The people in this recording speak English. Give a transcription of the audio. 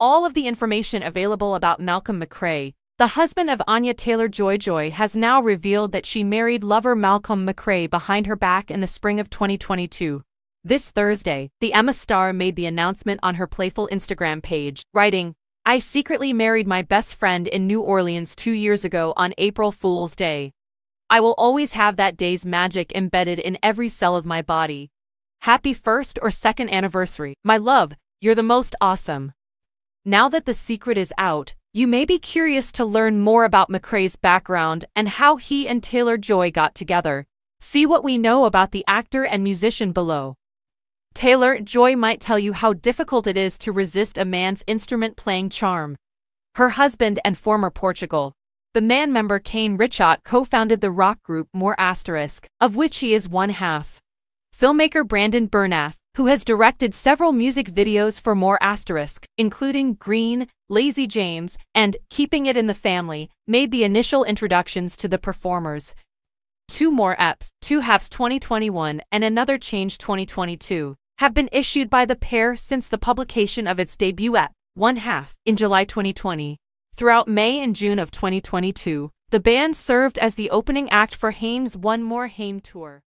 all of the information available about Malcolm McRae, the husband of Anya Taylor-Joy Joy has now revealed that she married lover Malcolm McRae behind her back in the spring of 2022. This Thursday, the Emma star made the announcement on her playful Instagram page, writing, I secretly married my best friend in New Orleans two years ago on April Fool's Day. I will always have that day's magic embedded in every cell of my body. Happy first or second anniversary, my love, you're the most awesome. Now that the secret is out, you may be curious to learn more about McRae's background and how he and Taylor Joy got together. See what we know about the actor and musician below. Taylor Joy might tell you how difficult it is to resist a man's instrument playing charm. Her husband and former Portugal, the man member Kane Ritchotte co founded the rock group More Asterisk, of which he is one half. Filmmaker Brandon Bernath, who has directed several music videos for More Asterisk, including Green, Lazy James, and Keeping It in the Family, made the initial introductions to the performers. Two more EPs, Two Halves 2021 and Another Change 2022, have been issued by the pair since the publication of its debut EP, One Half, in July 2020. Throughout May and June of 2022, the band served as the opening act for Haim's One More Haim tour.